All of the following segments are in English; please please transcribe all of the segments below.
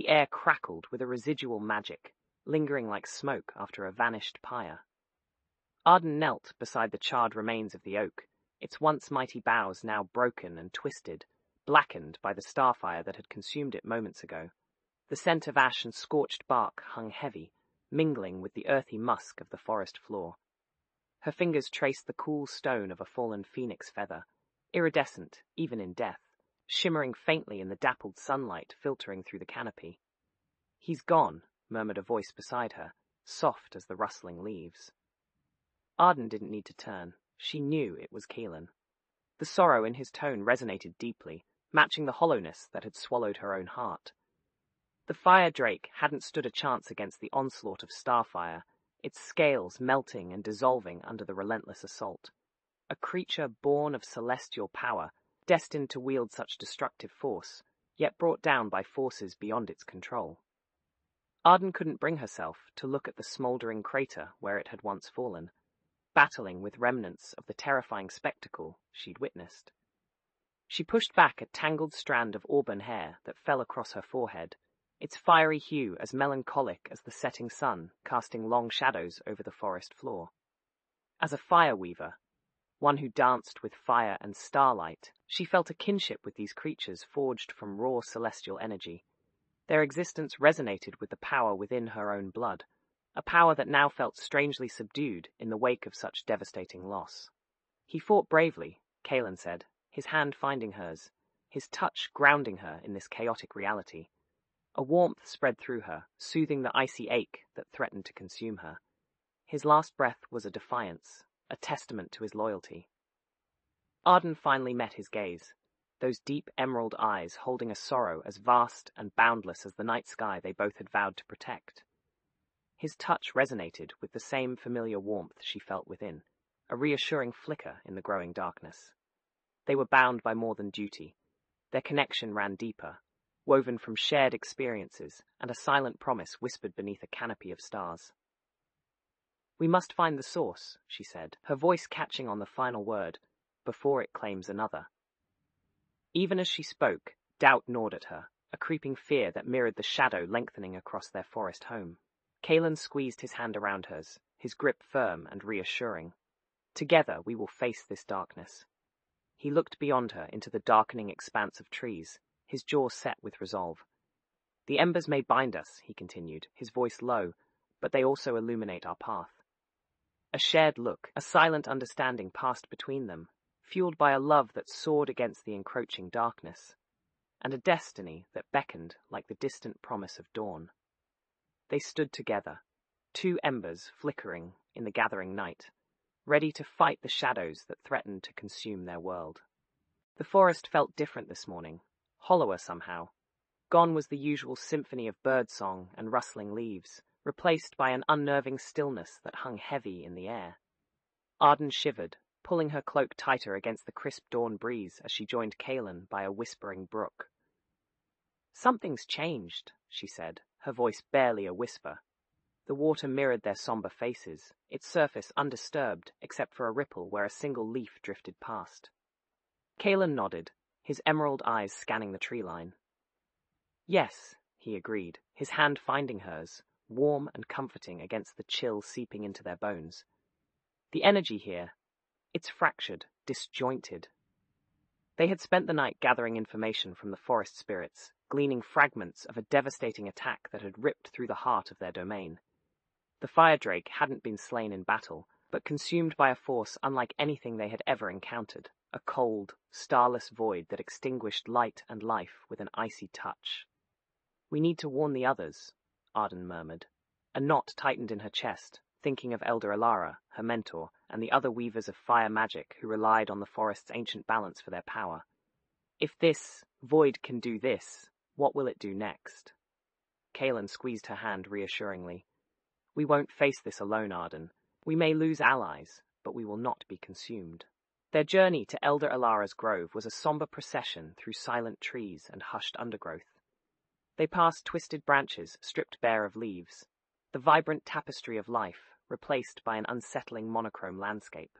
The air crackled with a residual magic, lingering like smoke after a vanished pyre. Arden knelt beside the charred remains of the oak, its once mighty boughs now broken and twisted, blackened by the starfire that had consumed it moments ago. The scent of ash and scorched bark hung heavy, mingling with the earthy musk of the forest floor. Her fingers traced the cool stone of a fallen phoenix feather, iridescent even in death, shimmering faintly in the dappled sunlight filtering through the canopy. He's gone, murmured a voice beside her, soft as the rustling leaves. Arden didn't need to turn. She knew it was Kaelan. The sorrow in his tone resonated deeply, matching the hollowness that had swallowed her own heart. The fire drake hadn't stood a chance against the onslaught of starfire, its scales melting and dissolving under the relentless assault. A creature born of celestial power, destined to wield such destructive force, yet brought down by forces beyond its control. Arden couldn't bring herself to look at the smouldering crater where it had once fallen, battling with remnants of the terrifying spectacle she'd witnessed. She pushed back a tangled strand of auburn hair that fell across her forehead, its fiery hue as melancholic as the setting sun casting long shadows over the forest floor. As a fire weaver, one who danced with fire and starlight, she felt a kinship with these creatures forged from raw celestial energy. Their existence resonated with the power within her own blood, a power that now felt strangely subdued in the wake of such devastating loss. He fought bravely, Kaelan said, his hand finding hers, his touch grounding her in this chaotic reality. A warmth spread through her, soothing the icy ache that threatened to consume her. His last breath was a defiance, a testament to his loyalty. Arden finally met his gaze, those deep emerald eyes holding a sorrow as vast and boundless as the night sky they both had vowed to protect. His touch resonated with the same familiar warmth she felt within, a reassuring flicker in the growing darkness. They were bound by more than duty. Their connection ran deeper, woven from shared experiences and a silent promise whispered beneath a canopy of stars. We must find the source, she said, her voice catching on the final word, before it claims another. Even as she spoke, doubt gnawed at her, a creeping fear that mirrored the shadow lengthening across their forest home. Kaelan squeezed his hand around hers, his grip firm and reassuring. Together we will face this darkness. He looked beyond her into the darkening expanse of trees, his jaw set with resolve. The embers may bind us, he continued, his voice low, but they also illuminate our path. A shared look, a silent understanding passed between them, fueled by a love that soared against the encroaching darkness, and a destiny that beckoned like the distant promise of dawn. They stood together, two embers flickering in the gathering night, ready to fight the shadows that threatened to consume their world. The forest felt different this morning, hollower somehow. Gone was the usual symphony of birdsong and rustling leaves, replaced by an unnerving stillness that hung heavy in the air. Arden shivered, pulling her cloak tighter against the crisp dawn breeze as she joined Kaelan by a whispering brook. Something's changed, she said, her voice barely a whisper. The water mirrored their somber faces, its surface undisturbed except for a ripple where a single leaf drifted past. Kaelan nodded, his emerald eyes scanning the tree line. Yes, he agreed, his hand finding hers, warm and comforting against the chill seeping into their bones. The energy here, it's fractured, disjointed. They had spent the night gathering information from the forest spirits, gleaning fragments of a devastating attack that had ripped through the heart of their domain. The fire drake hadn't been slain in battle, but consumed by a force unlike anything they had ever encountered, a cold, starless void that extinguished light and life with an icy touch. We need to warn the others, Arden murmured. A knot tightened in her chest, thinking of Elder Alara, her mentor, and the other weavers of fire magic who relied on the forest's ancient balance for their power. If this void can do this, what will it do next? Kaelan squeezed her hand reassuringly. We won't face this alone, Arden. We may lose allies, but we will not be consumed. Their journey to Elder Alara's grove was a somber procession through silent trees and hushed undergrowth. They passed twisted branches stripped bare of leaves, the vibrant tapestry of life replaced by an unsettling monochrome landscape.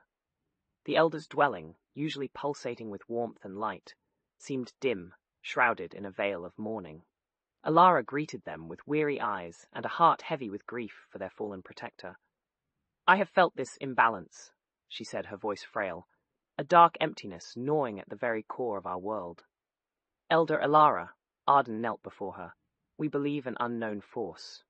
The elder's dwelling, usually pulsating with warmth and light, seemed dim shrouded in a veil of mourning. Alara greeted them with weary eyes and a heart heavy with grief for their fallen protector. I have felt this imbalance, she said, her voice frail, a dark emptiness gnawing at the very core of our world. Elder Alara, Arden knelt before her. We believe an unknown force.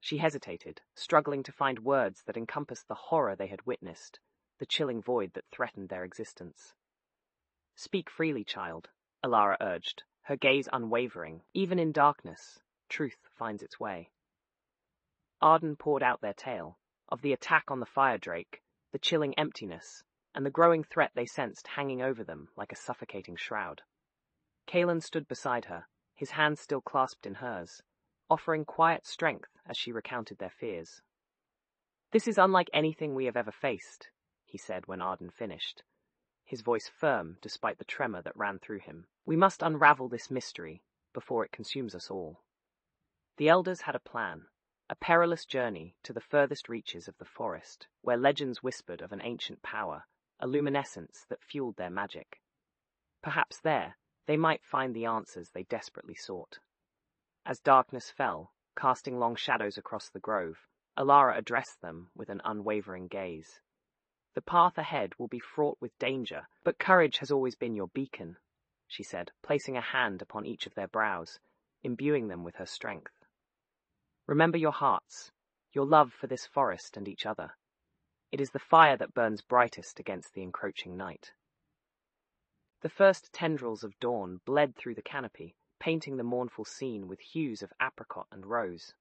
She hesitated, struggling to find words that encompassed the horror they had witnessed, the chilling void that threatened their existence. Speak freely, child, Alara urged, her gaze unwavering. Even in darkness, truth finds its way. Arden poured out their tale, of the attack on the fire drake, the chilling emptiness, and the growing threat they sensed hanging over them like a suffocating shroud. Kaelan stood beside her, his hands still clasped in hers, offering quiet strength as she recounted their fears. This is unlike anything we have ever faced, he said when Arden finished, his voice firm despite the tremor that ran through him. We must unravel this mystery before it consumes us all. The elders had a plan, a perilous journey to the furthest reaches of the forest, where legends whispered of an ancient power, a luminescence that fueled their magic. Perhaps there they might find the answers they desperately sought. As darkness fell, casting long shadows across the grove, Alara addressed them with an unwavering gaze. The path ahead will be fraught with danger, but courage has always been your beacon, she said, placing a hand upon each of their brows, imbuing them with her strength. Remember your hearts, your love for this forest and each other. It is the fire that burns brightest against the encroaching night. The first tendrils of dawn bled through the canopy, painting the mournful scene with hues of apricot and rose.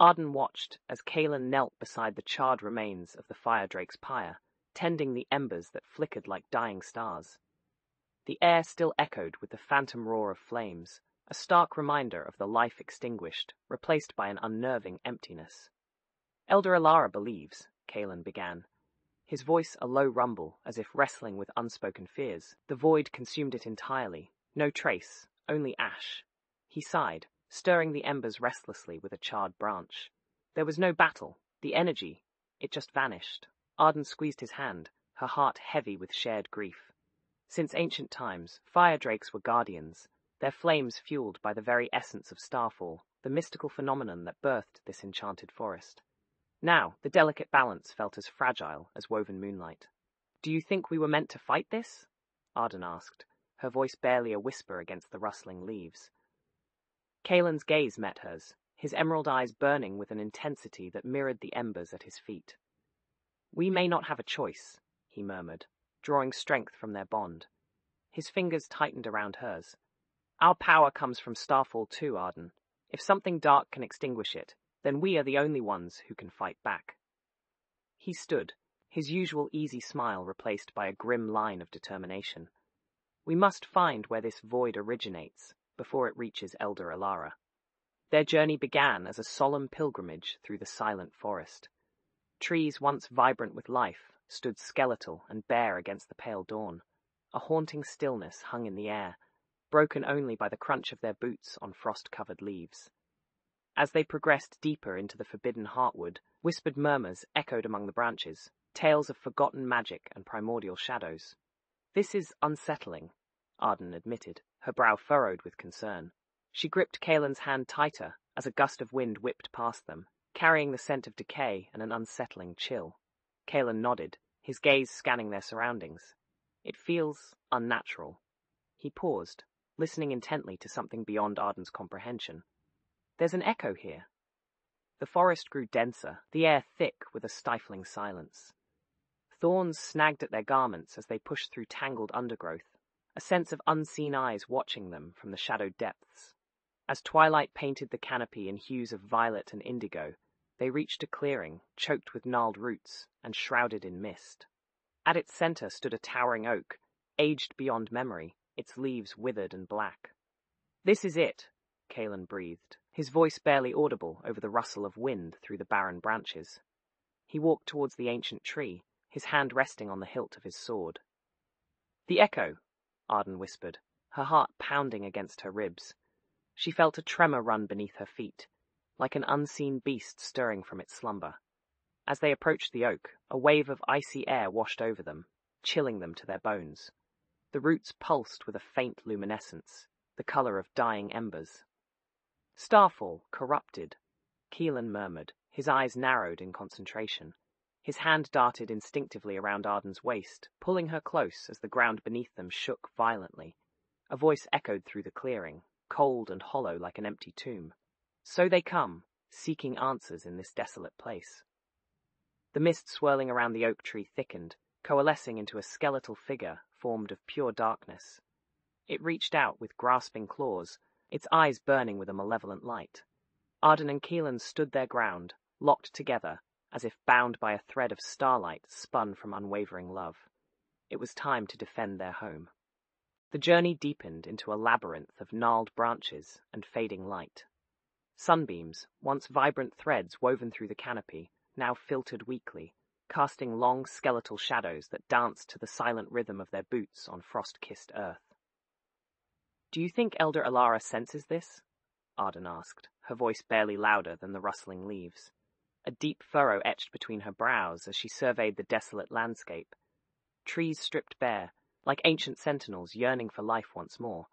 Arden watched as Kaelan knelt beside the charred remains of the fire drake's pyre, tending the embers that flickered like dying stars. The air still echoed with the phantom roar of flames, a stark reminder of the life extinguished, replaced by an unnerving emptiness. Elder Alara believes, Kaelan began, his voice a low rumble as if wrestling with unspoken fears. The void consumed it entirely, no trace, only ash. He sighed, stirring the embers restlessly with a charred branch. There was no battle, the energy, it just vanished. Arden squeezed his hand, her heart heavy with shared grief. Since ancient times, fire drakes were guardians, their flames fueled by the very essence of starfall, the mystical phenomenon that birthed this enchanted forest. Now, the delicate balance felt as fragile as woven moonlight. Do you think we were meant to fight this? Arden asked, her voice barely a whisper against the rustling leaves. Kaelan's gaze met hers, his emerald eyes burning with an intensity that mirrored the embers at his feet. We may not have a choice, he murmured, drawing strength from their bond. His fingers tightened around hers. Our power comes from Starfall too, Arden. If something dark can extinguish it, then we are the only ones who can fight back. He stood, his usual easy smile replaced by a grim line of determination. We must find where this void originates before it reaches Elder Alara. Their journey began as a solemn pilgrimage through the silent forest. Trees once vibrant with life stood skeletal and bare against the pale dawn. A haunting stillness hung in the air, broken only by the crunch of their boots on frost-covered leaves. As they progressed deeper into the forbidden heartwood, whispered murmurs echoed among the branches, tales of forgotten magic and primordial shadows. This is unsettling, Arden admitted, her brow furrowed with concern. She gripped Kaelan's hand tighter as a gust of wind whipped past them, carrying the scent of decay and an unsettling chill. Kaelan nodded, his gaze scanning their surroundings. It feels unnatural. He paused, listening intently to something beyond Arden's comprehension. There's an echo here. The forest grew denser, the air thick with a stifling silence. Thorns snagged at their garments as they pushed through tangled undergrowth, a sense of unseen eyes watching them from the shadowed depths. As twilight painted the canopy in hues of violet and indigo, they reached a clearing, choked with gnarled roots and shrouded in mist. At its center stood a towering oak, aged beyond memory, its leaves withered and black. This is it, Kaelan breathed, his voice barely audible over the rustle of wind through the barren branches. He walked towards the ancient tree, his hand resting on the hilt of his sword. The echo, Arden whispered, her heart pounding against her ribs. She felt a tremor run beneath her feet, like an unseen beast stirring from its slumber. As they approached the oak, a wave of icy air washed over them, chilling them to their bones. The roots pulsed with a faint luminescence, the color of dying embers. Starfall, corrupted. Kaelan murmured, his eyes narrowed in concentration. His hand darted instinctively around Arden's waist, pulling her close as the ground beneath them shook violently. A voice echoed through the clearing, cold and hollow like an empty tomb. So they come, seeking answers in this desolate place. The mist swirling around the oak tree thickened, coalescing into a skeletal figure formed of pure darkness. It reached out with grasping claws, its eyes burning with a malevolent light. Arden and Kaelan stood their ground, locked together, as if bound by a thread of starlight spun from unwavering love. It was time to defend their home. The journey deepened into a labyrinth of gnarled branches and fading light. Sunbeams, once vibrant threads woven through the canopy, now filtered weakly, casting long skeletal shadows that danced to the silent rhythm of their boots on frost-kissed earth. Do you think Elder Alara senses this? Arden asked, her voice barely louder than the rustling leaves. A deep furrow etched between her brows as she surveyed the desolate landscape. Trees stripped bare, like ancient sentinels yearning for life once more.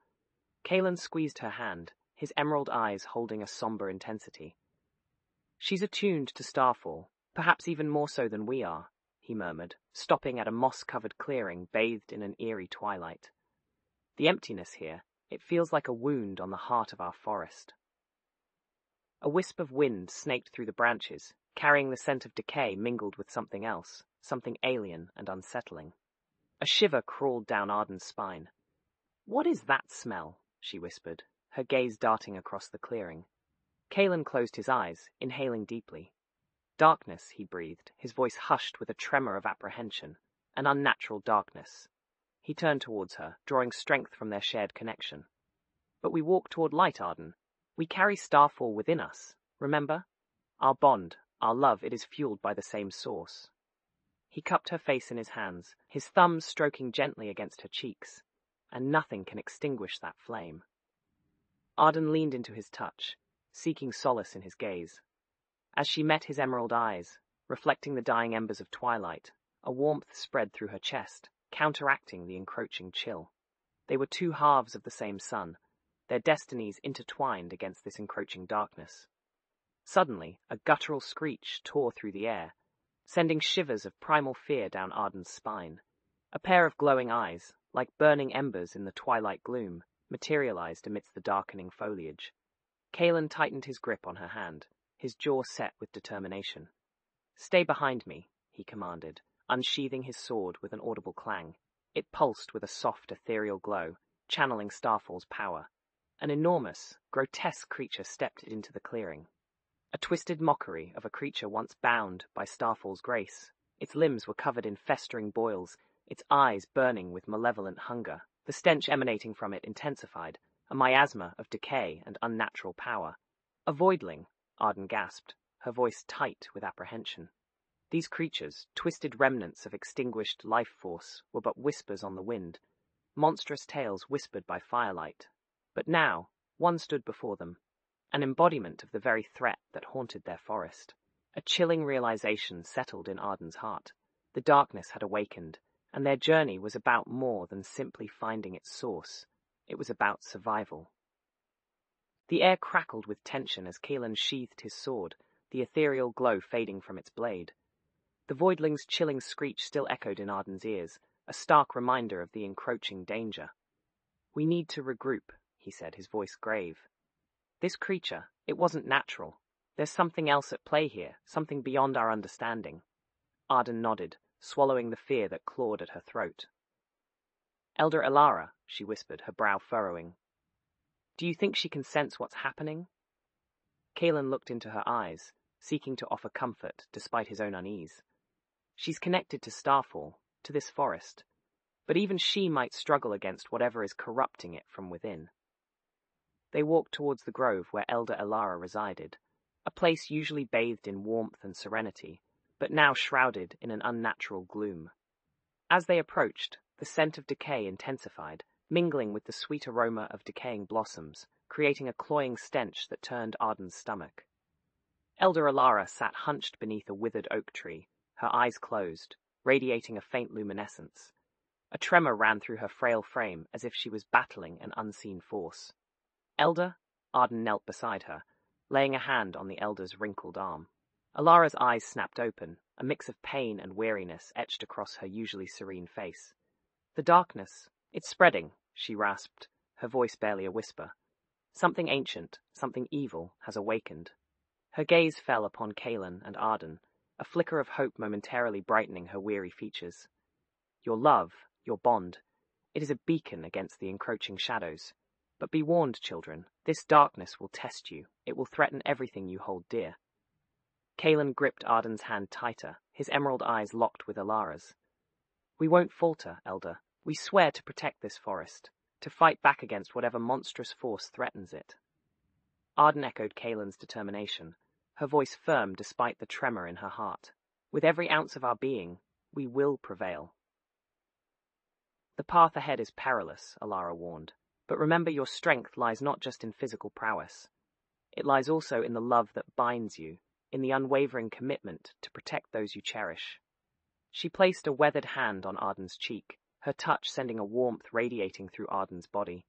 Kaelan squeezed her hand, his emerald eyes holding a somber intensity. She's attuned to starfall, perhaps even more so than we are, he murmured, stopping at a moss-covered clearing bathed in an eerie twilight. The emptiness here, it feels like a wound on the heart of our forest. A wisp of wind snaked through the branches, carrying the scent of decay mingled with something else, something alien and unsettling. A shiver crawled down Arden's spine. What is that smell? she whispered, her gaze darting across the clearing. Kaelan closed his eyes, inhaling deeply. Darkness, he breathed, his voice hushed with a tremor of apprehension. An unnatural darkness. He turned towards her, drawing strength from their shared connection. But we walk toward light, Arden. We carry starfall within us, remember? Our bond, our love, it is fueled by the same source. He cupped her face in his hands, his thumbs stroking gently against her cheeks, and nothing can extinguish that flame. Arden leaned into his touch, seeking solace in his gaze. As she met his emerald eyes, reflecting the dying embers of twilight, a warmth spread through her chest, counteracting the encroaching chill. They were two halves of the same sun, their destinies intertwined against this encroaching darkness. Suddenly, a guttural screech tore through the air, sending shivers of primal fear down Arden's spine. A pair of glowing eyes, like burning embers in the twilight gloom, materialized amidst the darkening foliage. Kaelan tightened his grip on her hand, his jaw set with determination. Stay behind me, he commanded, unsheathing his sword with an audible clang. It pulsed with a soft, ethereal glow, channeling Starfall's power. An enormous, grotesque creature stepped into the clearing. A twisted mockery of a creature once bound by Starfall's grace. Its limbs were covered in festering boils, its eyes burning with malevolent hunger, the stench emanating from it intensified, a miasma of decay and unnatural power. A voidling, Arden gasped, her voice tight with apprehension. These creatures, twisted remnants of extinguished life force, were but whispers on the wind, monstrous tales whispered by firelight, but now, one stood before them, an embodiment of the very threat that haunted their forest. A chilling realization settled in Arden's heart. The darkness had awakened, and their journey was about more than simply finding its source. It was about survival. The air crackled with tension as Kaelan sheathed his sword, the ethereal glow fading from its blade. The voidling's chilling screech still echoed in Arden's ears, a stark reminder of the encroaching danger. We need to regroup, he said, his voice grave. This creature, it wasn't natural. There's something else at play here, something beyond our understanding. Arden nodded, swallowing the fear that clawed at her throat. Elder Alara, she whispered, her brow furrowing. Do you think she can sense what's happening? Kaelan looked into her eyes, seeking to offer comfort despite his own unease. She's connected to Starfall, to this forest, but even she might struggle against whatever is corrupting it from within. They walked towards the grove where Elder Alara resided, a place usually bathed in warmth and serenity, but now shrouded in an unnatural gloom. As they approached, the scent of decay intensified, mingling with the sweet aroma of decaying blossoms, creating a cloying stench that turned Arden's stomach. Elder Alara sat hunched beneath a withered oak tree, her eyes closed, radiating a faint luminescence. A tremor ran through her frail frame as if she was battling an unseen force. Elder, Arden knelt beside her, laying a hand on the elder's wrinkled arm. Alara's eyes snapped open, a mix of pain and weariness etched across her usually serene face. The darkness, it's spreading, she rasped, her voice barely a whisper. Something ancient, something evil, has awakened. Her gaze fell upon Kaelan and Arden, a flicker of hope momentarily brightening her weary features. Your love, your bond, it is a beacon against the encroaching shadows. But be warned, children, this darkness will test you. It will threaten everything you hold dear. Kaelan gripped Arden's hand tighter, his emerald eyes locked with Alara's. We won't falter, Elder. We swear to protect this forest, to fight back against whatever monstrous force threatens it. Arden echoed Kaelan's determination, her voice firm despite the tremor in her heart. With every ounce of our being, we will prevail. The path ahead is perilous, Alara warned, but remember your strength lies not just in physical prowess. It lies also in the love that binds you, in the unwavering commitment to protect those you cherish. She placed a weathered hand on Arden's cheek, her touch sending a warmth radiating through Arden's body.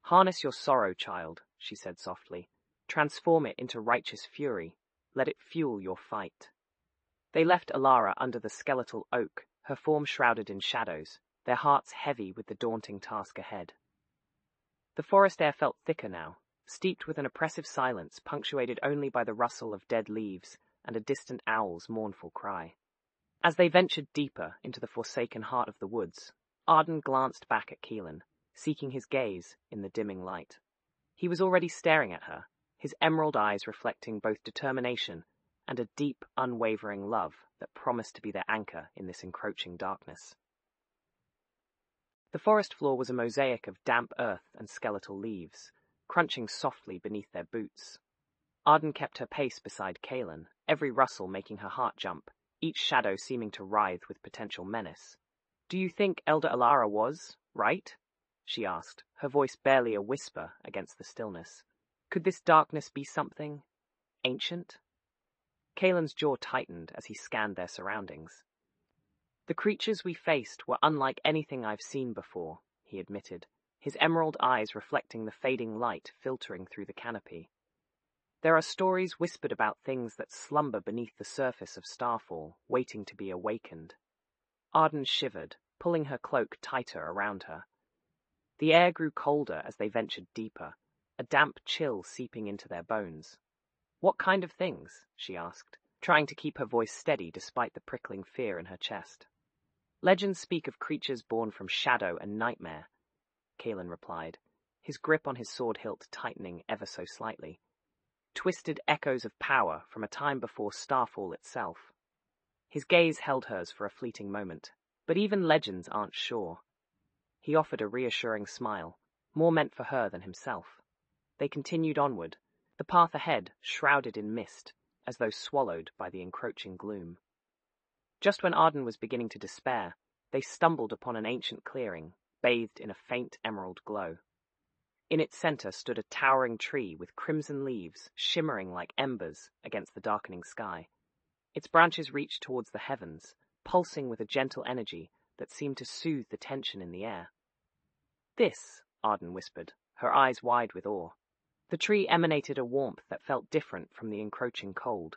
Harness your sorrow, child, she said softly. Transform it into righteous fury. Let it fuel your fight. They left Alara under the skeletal oak, her form shrouded in shadows, their hearts heavy with the daunting task ahead. The forest air felt thicker now, steeped with an oppressive silence punctuated only by the rustle of dead leaves and a distant owl's mournful cry. As they ventured deeper into the forsaken heart of the woods, Arden glanced back at Kaelan, seeking his gaze in the dimming light. He was already staring at her, his emerald eyes reflecting both determination and a deep, unwavering love that promised to be their anchor in this encroaching darkness. The forest floor was a mosaic of damp earth and skeletal leaves, crunching softly beneath their boots. Arden kept her pace beside Kaelan, every rustle making her heart jump, each shadow seeming to writhe with potential menace. Do you think Elder Alara was, right? she asked, her voice barely a whisper against the stillness. Could this darkness be something ancient? Kaelan's jaw tightened as he scanned their surroundings. The creatures we faced were unlike anything I've seen before, he admitted, his emerald eyes reflecting the fading light filtering through the canopy. There are stories whispered about things that slumber beneath the surface of Starfall, waiting to be awakened. Arden shivered, pulling her cloak tighter around her. The air grew colder as they ventured deeper, a damp chill seeping into their bones. What kind of things? she asked, trying to keep her voice steady despite the prickling fear in her chest. Legends speak of creatures born from shadow and nightmare, Kaelan replied, his grip on his sword hilt tightening ever so slightly. Twisted echoes of power from a time before Starfall itself. His gaze held hers for a fleeting moment, but even legends aren't sure. He offered a reassuring smile, more meant for her than himself. They continued onward, the path ahead shrouded in mist, as though swallowed by the encroaching gloom. Just when Arden was beginning to despair, they stumbled upon an ancient clearing, bathed in a faint emerald glow. In its center stood a towering tree with crimson leaves shimmering like embers against the darkening sky. Its branches reached towards the heavens, pulsing with a gentle energy that seemed to soothe the tension in the air. This, Arden whispered, her eyes wide with awe. The tree emanated a warmth that felt different from the encroaching cold,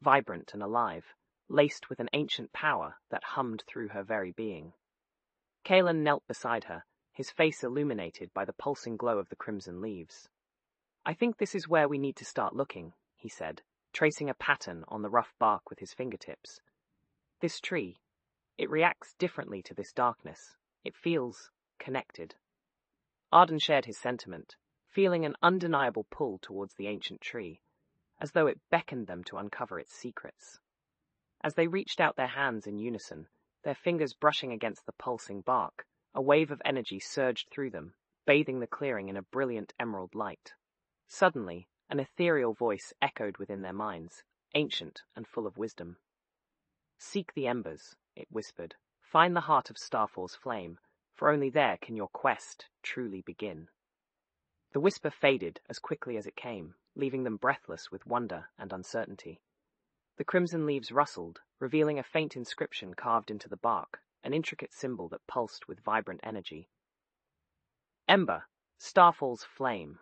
vibrant and alive, laced with an ancient power that hummed through her very being. Kaelan knelt beside her, his face illuminated by the pulsing glow of the crimson leaves. I think this is where we need to start looking, he said, tracing a pattern on the rough bark with his fingertips. This tree, it reacts differently to this darkness. It feels connected. Arden shared his sentiment, feeling an undeniable pull towards the ancient tree, as though it beckoned them to uncover its secrets. As they reached out their hands in unison, their fingers brushing against the pulsing bark, a wave of energy surged through them, bathing the clearing in a brilliant emerald light. Suddenly, an ethereal voice echoed within their minds, ancient and full of wisdom. Seek the embers, it whispered. Find the heart of Starfall's flame, for only there can your quest truly begin. The whisper faded as quickly as it came, leaving them breathless with wonder and uncertainty. The crimson leaves rustled, revealing a faint inscription carved into the bark, an intricate symbol that pulsed with vibrant energy. Ember, Starfall's flame.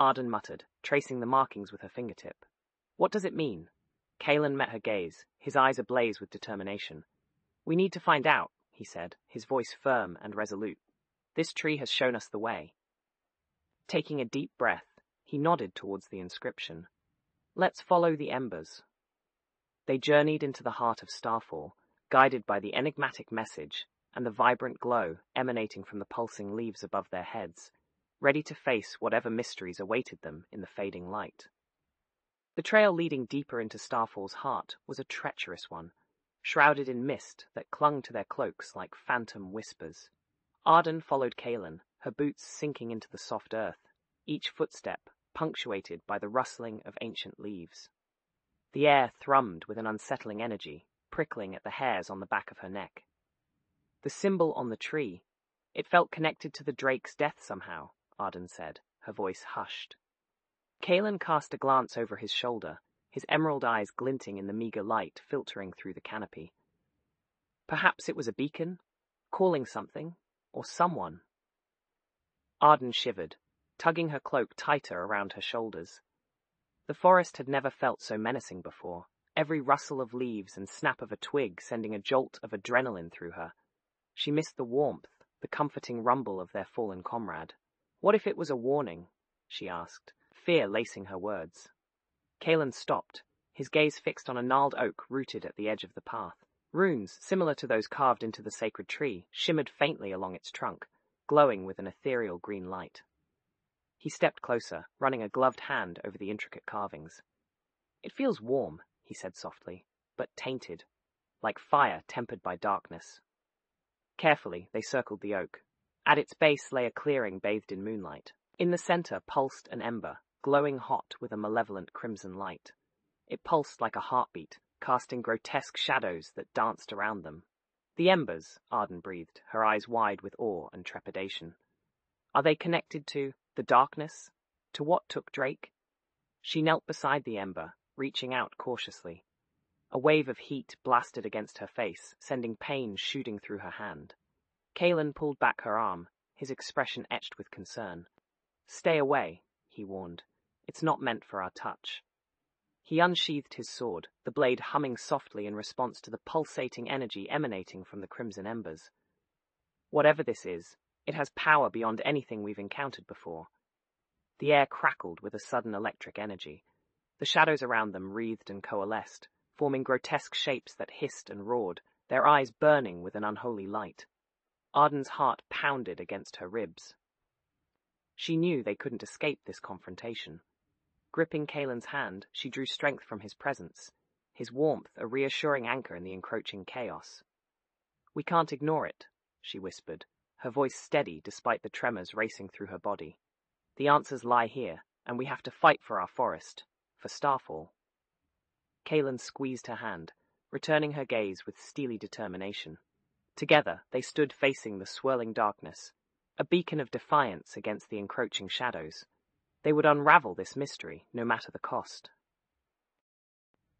Arden muttered, tracing the markings with her fingertip. What does it mean? Kaelan met her gaze, his eyes ablaze with determination. We need to find out, he said, his voice firm and resolute. This tree has shown us the way. Taking a deep breath, he nodded towards the inscription. Let's follow the embers. They journeyed into the heart of Starfall, guided by the enigmatic message and the vibrant glow emanating from the pulsing leaves above their heads, ready to face whatever mysteries awaited them in the fading light. The trail leading deeper into Starfall's heart was a treacherous one, shrouded in mist that clung to their cloaks like phantom whispers. Arden followed Kaelan, her boots sinking into the soft earth, each footstep punctuated by the rustling of ancient leaves. The air thrummed with an unsettling energy, prickling at the hairs on the back of her neck. The symbol on the tree, it felt connected to the drake's death somehow, Arden said, her voice hushed. Kaelan cast a glance over his shoulder, his emerald eyes glinting in the meager light filtering through the canopy. Perhaps it was a beacon, calling something, or someone. Arden shivered, tugging her cloak tighter around her shoulders. The forest had never felt so menacing before, every rustle of leaves and snap of a twig sending a jolt of adrenaline through her. She missed the warmth, the comforting rumble of their fallen comrade. What if it was a warning? she asked, fear lacing her words. Kaelan stopped, his gaze fixed on a gnarled oak rooted at the edge of the path. Runes, similar to those carved into the sacred tree, shimmered faintly along its trunk, glowing with an ethereal green light. He stepped closer, running a gloved hand over the intricate carvings. It feels warm, he said softly, but tainted, like fire tempered by darkness. Carefully, they circled the oak. At its base lay a clearing bathed in moonlight. In the center pulsed an ember, glowing hot with a malevolent crimson light. It pulsed like a heartbeat, casting grotesque shadows that danced around them. The embers, Arden breathed, her eyes wide with awe and trepidation. Are they connected to the darkness? To what took Drake? She knelt beside the ember, reaching out cautiously. A wave of heat blasted against her face, sending pain shooting through her hand. Kaelan pulled back her arm, his expression etched with concern. Stay away, he warned. It's not meant for our touch. He unsheathed his sword, the blade humming softly in response to the pulsating energy emanating from the crimson embers. Whatever this is, it has power beyond anything we've encountered before. The air crackled with a sudden electric energy. The shadows around them wreathed and coalesced, forming grotesque shapes that hissed and roared, their eyes burning with an unholy light. Arden's heart pounded against her ribs. She knew they couldn't escape this confrontation. Gripping Kaelan's hand, she drew strength from his presence, his warmth a reassuring anchor in the encroaching chaos. We can't ignore it, she whispered, her voice steady despite the tremors racing through her body. The answers lie here, and we have to fight for our forest, for Starfall. Kaelan squeezed her hand, returning her gaze with steely determination. Together, they stood facing the swirling darkness, a beacon of defiance against the encroaching shadows. They would unravel this mystery, no matter the cost.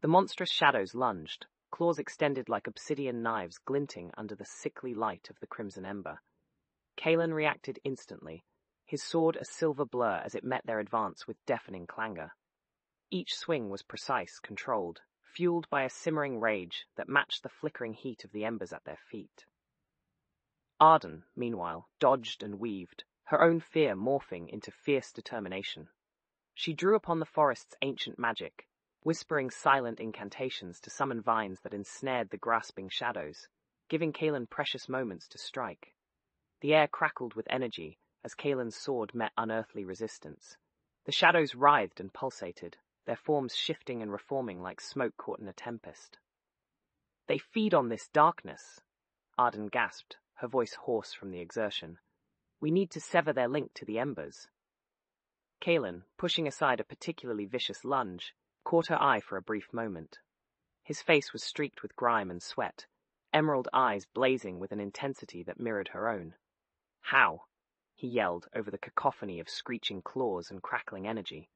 The monstrous shadows lunged, claws extended like obsidian knives glinting under the sickly light of the crimson ember. Kaelan reacted instantly, his sword a silver blur as it met their advance with deafening clangor. Each swing was precise, controlled, fueled by a simmering rage that matched the flickering heat of the embers at their feet. Arden, meanwhile, dodged and weaved, her own fear morphing into fierce determination. She drew upon the forest's ancient magic, whispering silent incantations to summon vines that ensnared the grasping shadows, giving Kaelan precious moments to strike. The air crackled with energy as Kaelan's sword met unearthly resistance. The shadows writhed and pulsated, their forms shifting and reforming like smoke caught in a tempest. They feed on this darkness, Arden gasped, her voice hoarse from the exertion. We need to sever their link to the embers. Kaelan, pushing aside a particularly vicious lunge, caught her eye for a brief moment. His face was streaked with grime and sweat, emerald eyes blazing with an intensity that mirrored her own. How? he yelled over the cacophony of screeching claws and crackling energy.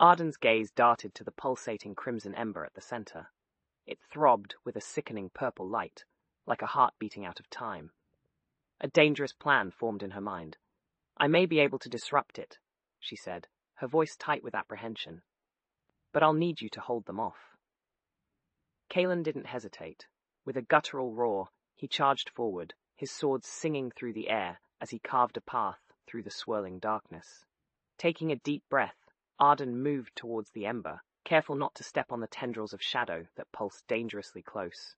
Arden's gaze darted to the pulsating crimson ember at the center. It throbbed with a sickening purple light, like a heart beating out of time. A dangerous plan formed in her mind. I may be able to disrupt it, she said, her voice tight with apprehension. But I'll need you to hold them off. Kaelan didn't hesitate. With a guttural roar, he charged forward, his sword singing through the air as he carved a path through the swirling darkness. Taking a deep breath, Arden moved towards the ember, careful not to step on the tendrils of shadow that pulsed dangerously close.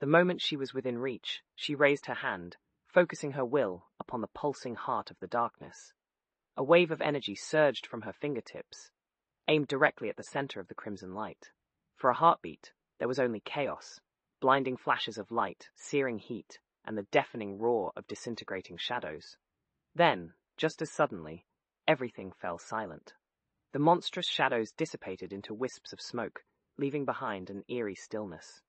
The moment she was within reach, she raised her hand, focusing her will upon the pulsing heart of the darkness. A wave of energy surged from her fingertips, aimed directly at the center of the crimson light. For a heartbeat, there was only chaos, blinding flashes of light, searing heat, and the deafening roar of disintegrating shadows. Then, just as suddenly, everything fell silent. The monstrous shadows dissipated into wisps of smoke, leaving behind an eerie stillness.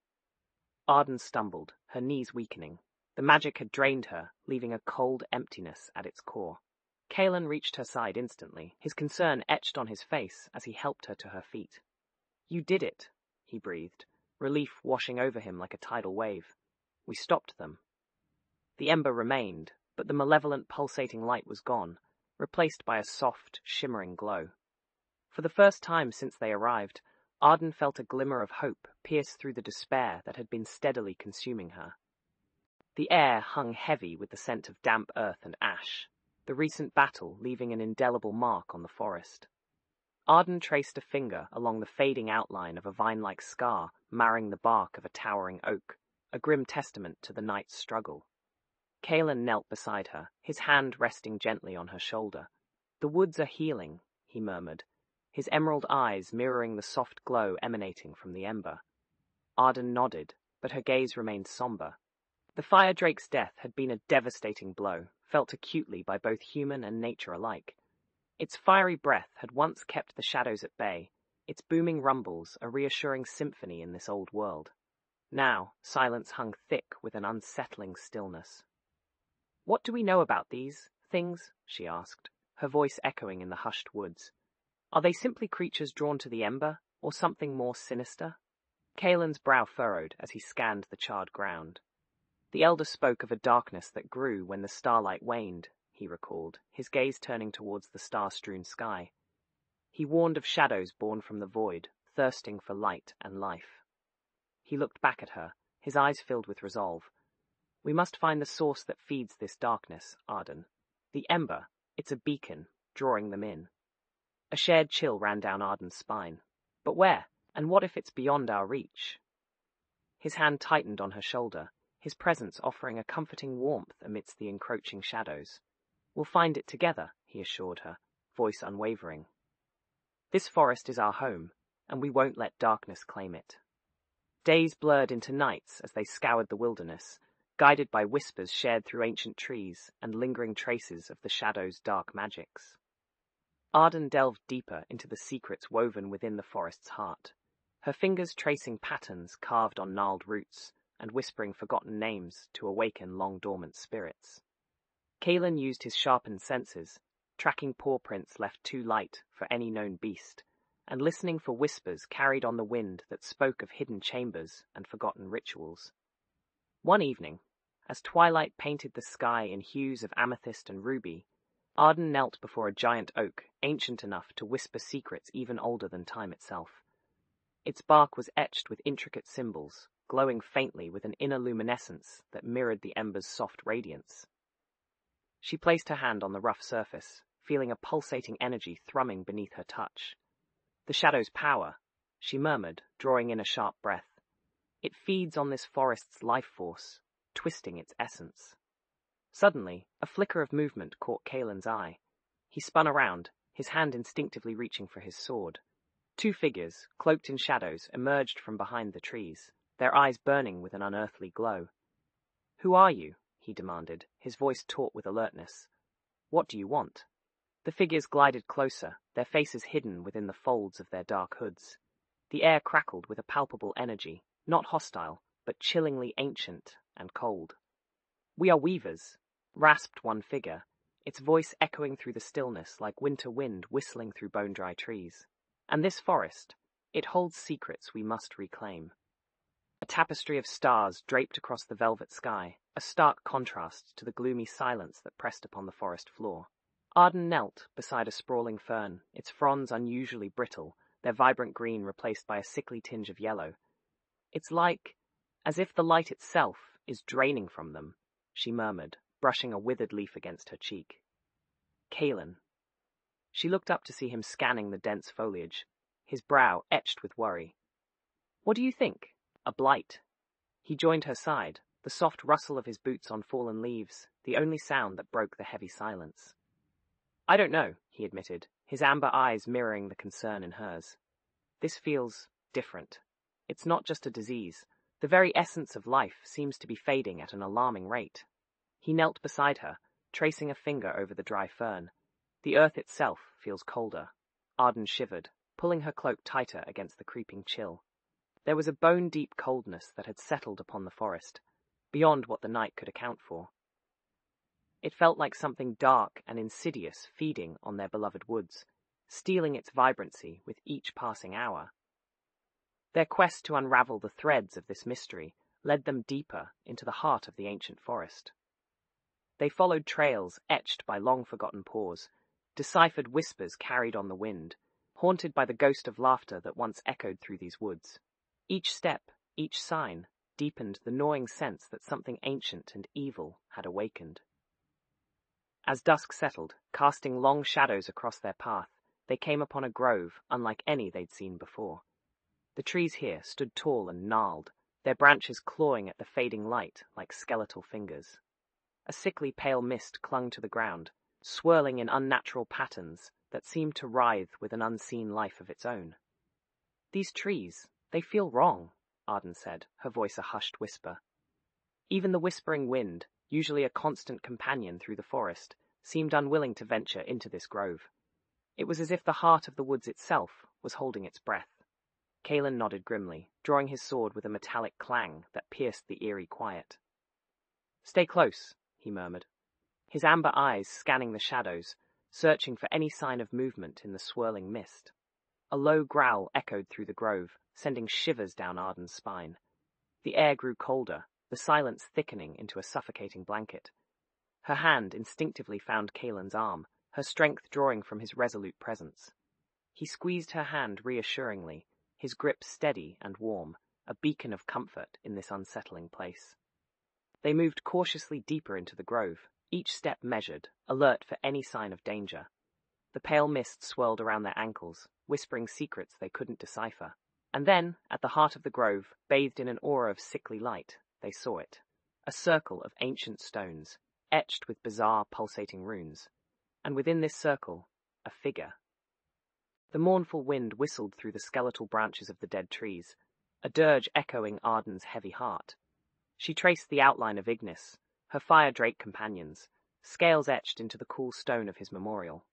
Arden stumbled, her knees weakening. The magic had drained her, leaving a cold emptiness at its core. Kaelan reached her side instantly, his concern etched on his face as he helped her to her feet. You did it, he breathed, relief washing over him like a tidal wave. We stopped them. The ember remained, but the malevolent pulsating light was gone, replaced by a soft, shimmering glow. For the first time since they arrived, Arden felt a glimmer of hope pierce through the despair that had been steadily consuming her. The air hung heavy with the scent of damp earth and ash, the recent battle leaving an indelible mark on the forest. Arden traced a finger along the fading outline of a vine-like scar marring the bark of a towering oak, a grim testament to the night's struggle. Kaelan knelt beside her, his hand resting gently on her shoulder. The woods are healing, he murmured, his emerald eyes mirroring the soft glow emanating from the ember. Arden nodded, but her gaze remained somber. The fire drake's death had been a devastating blow, felt acutely by both human and nature alike. Its fiery breath had once kept the shadows at bay, its booming rumbles a reassuring symphony in this old world. Now, silence hung thick with an unsettling stillness. What do we know about these things? she asked, her voice echoing in the hushed woods. Are they simply creatures drawn to the ember, or something more sinister? Kaelan's brow furrowed as he scanned the charred ground. The elder spoke of a darkness that grew when the starlight waned, he recalled, his gaze turning towards the star-strewn sky. He warned of shadows born from the void, thirsting for light and life. He looked back at her, his eyes filled with resolve. We must find the source that feeds this darkness, Arden. The ember, it's a beacon, drawing them in. A shared chill ran down Arden's spine. But where? And what if it's beyond our reach? His hand tightened on her shoulder, his presence offering a comforting warmth amidst the encroaching shadows. We'll find it together, he assured her, voice unwavering. This forest is our home, and we won't let darkness claim it. Days blurred into nights as they scoured the wilderness, guided by whispers shared through ancient trees and lingering traces of the shadow's dark magics. Arden delved deeper into the secrets woven within the forest's heart, her fingers tracing patterns carved on gnarled roots, and whispering forgotten names to awaken long dormant spirits. Kaelan used his sharpened senses, tracking paw prints left too light for any known beast, and listening for whispers carried on the wind that spoke of hidden chambers and forgotten rituals. One evening, as twilight painted the sky in hues of amethyst and ruby, Arden knelt before a giant oak, ancient enough to whisper secrets even older than time itself. Its bark was etched with intricate symbols, glowing faintly with an inner luminescence that mirrored the ember's soft radiance. She placed her hand on the rough surface, feeling a pulsating energy thrumming beneath her touch. The shadow's power, she murmured, drawing in a sharp breath. It feeds on this forest's life force, twisting its essence. Suddenly, a flicker of movement caught Kaelan's eye. He spun around, his hand instinctively reaching for his sword. Two figures, cloaked in shadows, emerged from behind the trees their eyes burning with an unearthly glow. Who are you? he demanded, his voice taut with alertness. What do you want? The figures glided closer, their faces hidden within the folds of their dark hoods. The air crackled with a palpable energy, not hostile, but chillingly ancient and cold. We are weavers, rasped one figure, its voice echoing through the stillness like winter wind whistling through bone-dry trees. And this forest, it holds secrets we must reclaim. A tapestry of stars draped across the velvet sky, a stark contrast to the gloomy silence that pressed upon the forest floor. Arden knelt beside a sprawling fern, its fronds unusually brittle, their vibrant green replaced by a sickly tinge of yellow. It's like as if the light itself is draining from them, she murmured, brushing a withered leaf against her cheek. Kaelan. She looked up to see him scanning the dense foliage, his brow etched with worry. What do you think? A blight. He joined her side, the soft rustle of his boots on fallen leaves, the only sound that broke the heavy silence. I don't know, he admitted, his amber eyes mirroring the concern in hers. This feels different. It's not just a disease. The very essence of life seems to be fading at an alarming rate. He knelt beside her, tracing a finger over the dry fern. The earth itself feels colder. Arden shivered, pulling her cloak tighter against the creeping chill. There was a bone-deep coldness that had settled upon the forest, beyond what the night could account for. It felt like something dark and insidious feeding on their beloved woods, stealing its vibrancy with each passing hour. Their quest to unravel the threads of this mystery led them deeper into the heart of the ancient forest. They followed trails etched by long-forgotten paws, deciphered whispers carried on the wind, haunted by the ghost of laughter that once echoed through these woods. Each step, each sign, deepened the gnawing sense that something ancient and evil had awakened. As dusk settled, casting long shadows across their path, they came upon a grove unlike any they'd seen before. The trees here stood tall and gnarled, their branches clawing at the fading light like skeletal fingers. A sickly pale mist clung to the ground, swirling in unnatural patterns that seemed to writhe with an unseen life of its own. These trees, they feel wrong, Arden said, her voice a hushed whisper. Even the whispering wind, usually a constant companion through the forest, seemed unwilling to venture into this grove. It was as if the heart of the woods itself was holding its breath. Kaelan nodded grimly, drawing his sword with a metallic clang that pierced the eerie quiet. Stay close, he murmured, his amber eyes scanning the shadows, searching for any sign of movement in the swirling mist. A low growl echoed through the grove, sending shivers down Arden's spine. The air grew colder, the silence thickening into a suffocating blanket. Her hand instinctively found Kaelan's arm, her strength drawing from his resolute presence. He squeezed her hand reassuringly, his grip steady and warm, a beacon of comfort in this unsettling place. They moved cautiously deeper into the grove, each step measured, alert for any sign of danger. The pale mist swirled around their ankles, whispering secrets they couldn't decipher. And then, at the heart of the grove, bathed in an aura of sickly light, they saw it. A circle of ancient stones, etched with bizarre pulsating runes. And within this circle, a figure. The mournful wind whistled through the skeletal branches of the dead trees, a dirge echoing Arden's heavy heart. She traced the outline of Ignis, her fire drake companions, scales etched into the cool stone of his memorial.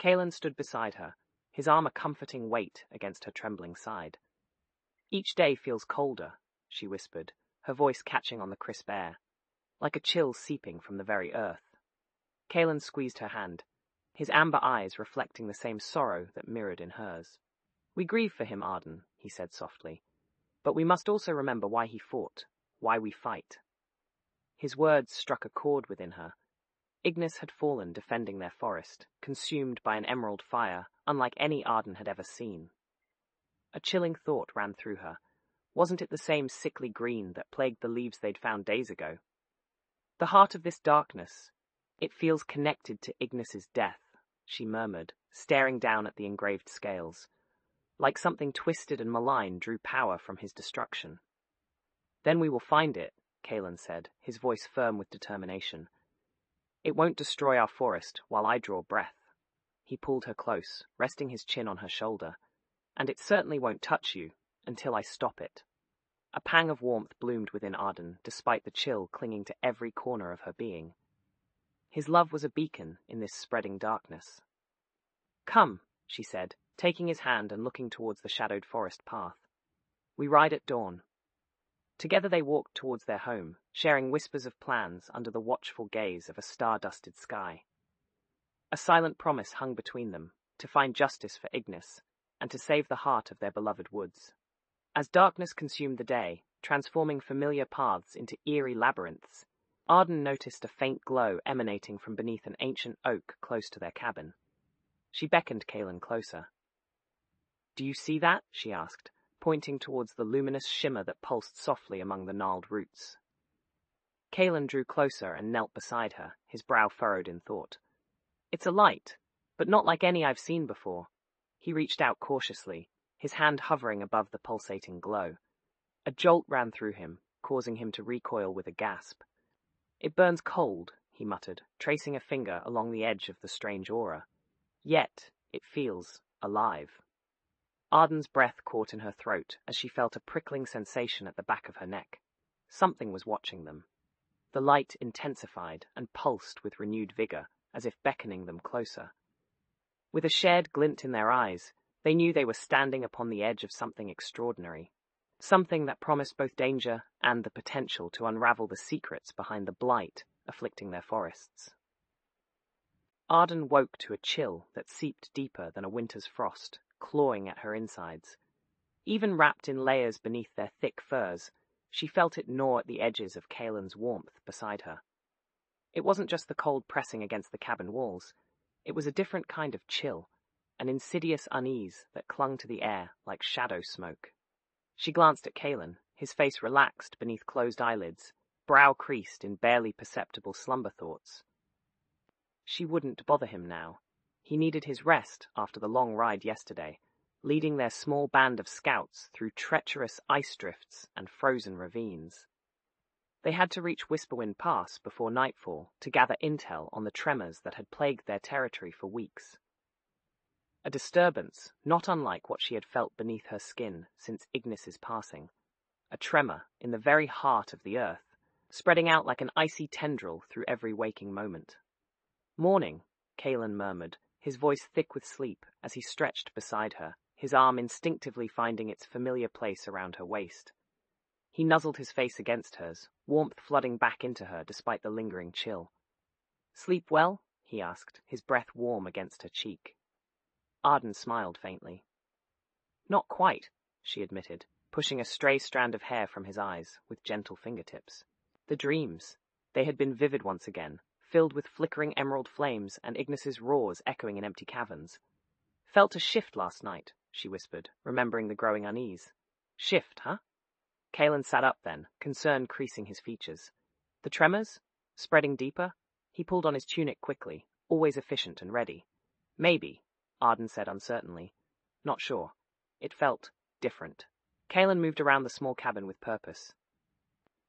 Kaelan stood beside her, his arm a comforting weight against her trembling side. Each day feels colder, she whispered, her voice catching on the crisp air, like a chill seeping from the very earth. Kaelan squeezed her hand, his amber eyes reflecting the same sorrow that mirrored in hers. We grieve for him, Arden, he said softly, but we must also remember why he fought, why we fight. His words struck a chord within her. Ignis had fallen defending their forest, consumed by an emerald fire unlike any Arden had ever seen. A chilling thought ran through her. Wasn't it the same sickly green that plagued the leaves they'd found days ago? The heart of this darkness, it feels connected to Ignis's death, she murmured, staring down at the engraved scales. Like something twisted and malign drew power from his destruction. Then we will find it, Kaelan said, his voice firm with determination. It won't destroy our forest while I draw breath. He pulled her close, resting his chin on her shoulder. And it certainly won't touch you until I stop it. A pang of warmth bloomed within Arden, despite the chill clinging to every corner of her being. His love was a beacon in this spreading darkness. Come, she said, taking his hand and looking towards the shadowed forest path. We ride at dawn. Together they walked towards their home, sharing whispers of plans under the watchful gaze of a star-dusted sky. A silent promise hung between them, to find justice for Ignis, and to save the heart of their beloved woods. As darkness consumed the day, transforming familiar paths into eerie labyrinths, Arden noticed a faint glow emanating from beneath an ancient oak close to their cabin. She beckoned Kaelan closer. Do you see that? she asked, pointing towards the luminous shimmer that pulsed softly among the gnarled roots. Kaelan drew closer and knelt beside her, his brow furrowed in thought. It's a light, but not like any I've seen before. He reached out cautiously, his hand hovering above the pulsating glow. A jolt ran through him, causing him to recoil with a gasp. It burns cold, he muttered, tracing a finger along the edge of the strange aura. Yet, it feels alive. Arden's breath caught in her throat as she felt a prickling sensation at the back of her neck. Something was watching them. The light intensified and pulsed with renewed vigor, as if beckoning them closer. With a shared glint in their eyes, they knew they were standing upon the edge of something extraordinary, something that promised both danger and the potential to unravel the secrets behind the blight afflicting their forests. Arden woke to a chill that seeped deeper than a winter's frost, clawing at her insides. Even wrapped in layers beneath their thick furs, she felt it gnaw at the edges of Kaelan's warmth beside her. It wasn't just the cold pressing against the cabin walls. It was a different kind of chill, an insidious unease that clung to the air like shadow smoke. She glanced at Kaelan, his face relaxed beneath closed eyelids, brow creased in barely perceptible slumber thoughts. She wouldn't bother him now. He needed his rest after the long ride yesterday, leading their small band of scouts through treacherous ice drifts and frozen ravines. They had to reach Whisperwind Pass before nightfall to gather intel on the tremors that had plagued their territory for weeks. A disturbance not unlike what she had felt beneath her skin since Ignis's passing. A tremor in the very heart of the earth, spreading out like an icy tendril through every waking moment. Morning, Kaelan murmured, his voice thick with sleep as he stretched beside her, his arm instinctively finding its familiar place around her waist. He nuzzled his face against hers, warmth flooding back into her despite the lingering chill. Sleep well? he asked, his breath warm against her cheek. Arden smiled faintly. Not quite, she admitted, pushing a stray strand of hair from his eyes with gentle fingertips. The dreams. They had been vivid once again, filled with flickering emerald flames and Ignis's roars echoing in empty caverns. Felt a shift last night, she whispered, remembering the growing unease. Shift, huh? Kaelan sat up then, concern creasing his features. The tremors? Spreading deeper? He pulled on his tunic quickly, always efficient and ready. Maybe, Arden said uncertainly. Not sure. It felt different. Kaelan moved around the small cabin with purpose.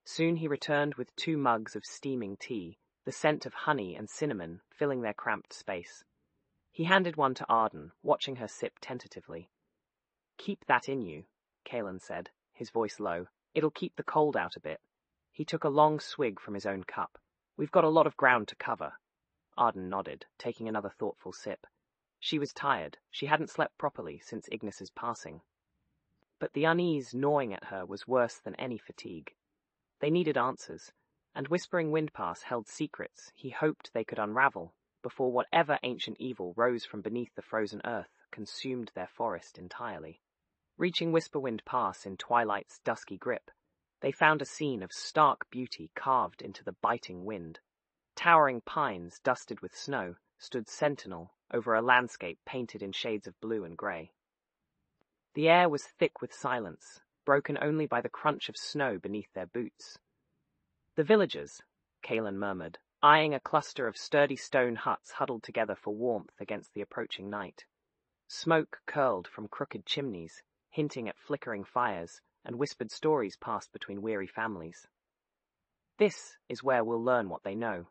Soon he returned with two mugs of steaming tea, the scent of honey and cinnamon filling their cramped space. He handed one to Arden, watching her sip tentatively. Keep that in you, Kaelan said, his voice low. It'll keep the cold out a bit. He took a long swig from his own cup. We've got a lot of ground to cover. Arden nodded, taking another thoughtful sip. She was tired. She hadn't slept properly since Ignis's passing. But the unease gnawing at her was worse than any fatigue. They needed answers, and Whispering Windpass held secrets he hoped they could unravel before whatever ancient evil rose from beneath the frozen earth consumed their forest entirely. Reaching Whisperwind Pass in twilight's dusky grip, they found a scene of stark beauty carved into the biting wind. Towering pines dusted with snow stood sentinel over a landscape painted in shades of blue and grey. The air was thick with silence, broken only by the crunch of snow beneath their boots. The villagers, Kaelan murmured, eyeing a cluster of sturdy stone huts huddled together for warmth against the approaching night. Smoke curled from crooked chimneys, hinting at flickering fires, and whispered stories passed between weary families. This is where we'll learn what they know.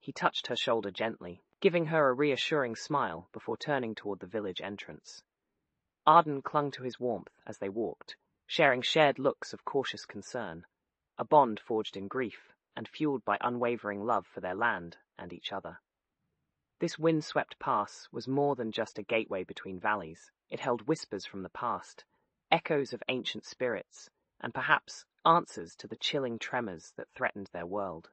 He touched her shoulder gently, giving her a reassuring smile before turning toward the village entrance. Arden clung to his warmth as they walked, sharing shared looks of cautious concern a bond forged in grief and fueled by unwavering love for their land and each other. This wind-swept pass was more than just a gateway between valleys. It held whispers from the past, echoes of ancient spirits, and perhaps answers to the chilling tremors that threatened their world.